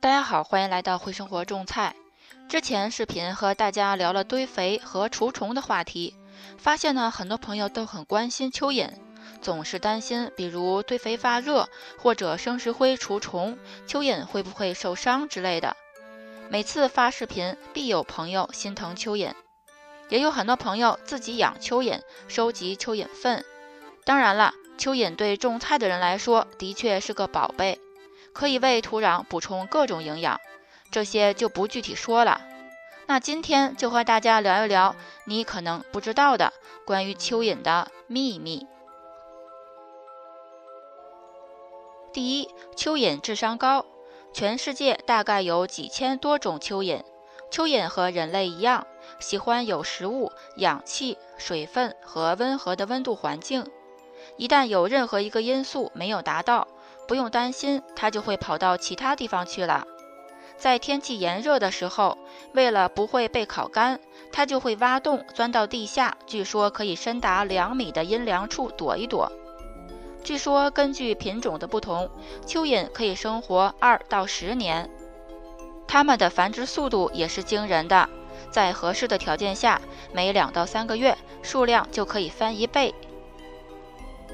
大家好，欢迎来到会生活种菜。之前视频和大家聊了堆肥和除虫的话题，发现呢很多朋友都很关心蚯蚓，总是担心，比如堆肥发热或者生石灰除虫，蚯蚓会不会受伤之类的。每次发视频，必有朋友心疼蚯蚓，也有很多朋友自己养蚯蚓，收集蚯蚓粪。当然了，蚯蚓对种菜的人来说，的确是个宝贝。可以为土壤补充各种营养，这些就不具体说了。那今天就和大家聊一聊你可能不知道的关于蚯蚓的秘密。第一，蚯蚓智商高，全世界大概有几千多种蚯蚓。蚯蚓和人类一样，喜欢有食物、氧气、水分和温和的温度环境。一旦有任何一个因素没有达到，不用担心，它就会跑到其他地方去了。在天气炎热的时候，为了不会被烤干，它就会挖洞钻到地下，据说可以深达两米的阴凉处躲一躲。据说根据品种的不同，蚯蚓可以生活二到十年。它们的繁殖速度也是惊人的，在合适的条件下，每两到三个月数量就可以翻一倍。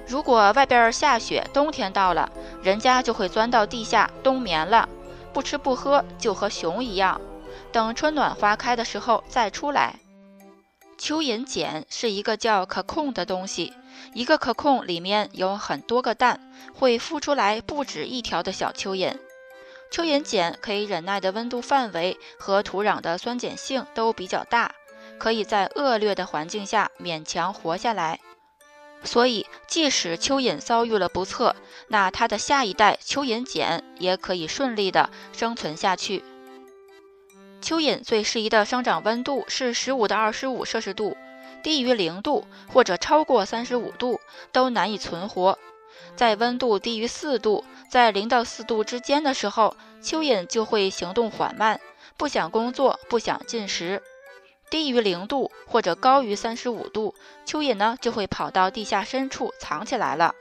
如果外边下雪，冬天到了，人家就会钻到地下冬眠了，不吃不喝，就和熊一样，等春暖花开的时候再出来。蚯蚓茧是一个叫可控的东西，一个可控里面有很多个蛋，会孵出来不止一条的小蚯蚓。蚯蚓茧可以忍耐的温度范围和土壤的酸碱性都比较大，可以在恶劣的环境下勉强活下来。所以，即使蚯蚓遭遇了不测，那它的下一代蚯蚓茧也可以顺利的生存下去。蚯蚓最适宜的生长温度是十五到二十五摄氏度，低于零度或者超过三十五度都难以存活。在温度低于四度，在零到四度之间的时候，蚯蚓就会行动缓慢，不想工作，不想进食。低于零度或者高于三十五度，蚯蚓呢就会跑到地下深处藏起来了。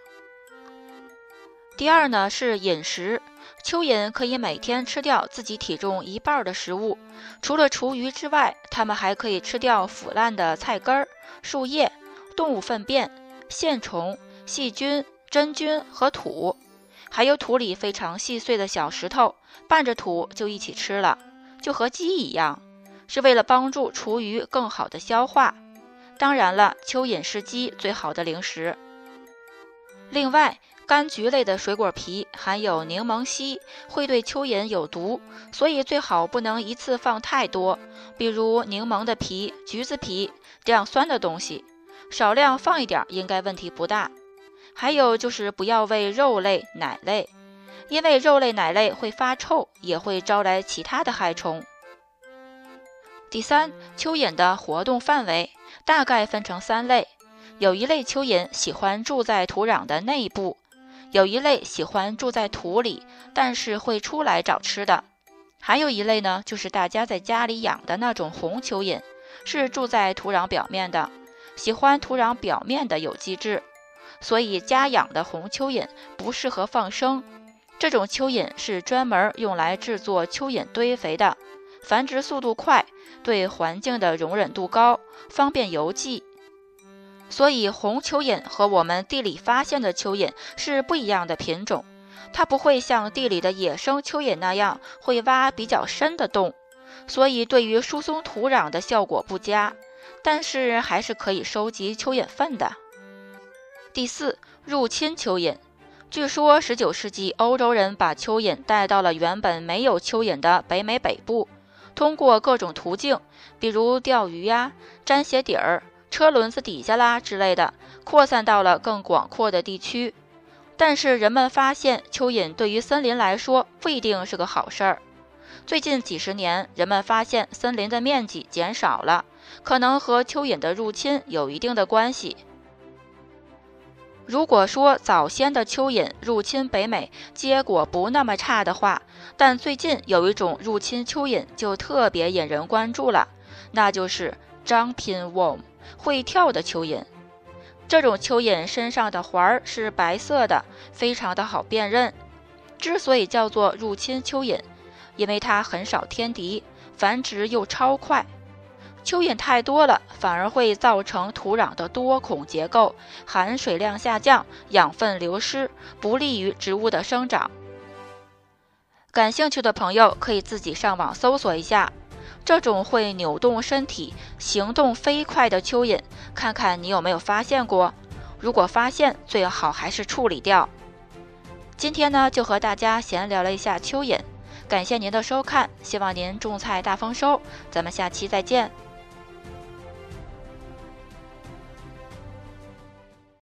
第二呢是饮食，蚯蚓可以每天吃掉自己体重一半的食物，除了厨余之外，它们还可以吃掉腐烂的菜根、树叶、动物粪便、线虫、细菌、真菌和土，还有土里非常细碎的小石头，拌着土就一起吃了，就和鸡一样。是为了帮助厨余更好的消化。当然了，蚯蚓是鸡最好的零食。另外，柑橘类的水果皮含有柠檬烯，会对蚯蚓有毒，所以最好不能一次放太多。比如柠檬的皮、橘子皮这样酸的东西，少量放一点应该问题不大。还有就是不要喂肉类、奶类，因为肉类、奶类会发臭，也会招来其他的害虫。第三，蚯蚓的活动范围大概分成三类：有一类蚯蚓喜欢住在土壤的内部，有一类喜欢住在土里，但是会出来找吃的；还有一类呢，就是大家在家里养的那种红蚯蚓，是住在土壤表面的，喜欢土壤表面的有机质。所以家养的红蚯蚓不适合放生，这种蚯蚓是专门用来制作蚯蚓堆肥的。繁殖速度快，对环境的容忍度高，方便邮寄。所以红蚯蚓和我们地里发现的蚯蚓是不一样的品种。它不会像地里的野生蚯蚓那样会挖比较深的洞，所以对于疏松土壤的效果不佳。但是还是可以收集蚯蚓粪的。第四，入侵蚯蚓。据说19世纪欧洲人把蚯蚓带到了原本没有蚯蚓的北美北部。通过各种途径，比如钓鱼呀、粘鞋底儿、车轮子底下啦之类的，扩散到了更广阔的地区。但是人们发现，蚯蚓对于森林来说不一定是个好事儿。最近几十年，人们发现森林的面积减少了，可能和蚯蚓的入侵有一定的关系。如果说早先的蚯蚓入侵北美结果不那么差的话，但最近有一种入侵蚯蚓就特别引人关注了，那就是 jumping worm，会跳的蚯蚓。这种蚯蚓身上的环儿是白色的，非常的好辨认。之所以叫做入侵蚯蚓，因为它很少天敌，繁殖又超快。蚯蚓太多了，反而会造成土壤的多孔结构，含水量下降，养分流失，不利于植物的生长。感兴趣的朋友可以自己上网搜索一下这种会扭动身体、行动飞快的蚯蚓，看看你有没有发现过。如果发现，最好还是处理掉。今天呢，就和大家闲聊了一下蚯蚓，感谢您的收看，希望您种菜大丰收，咱们下期再见。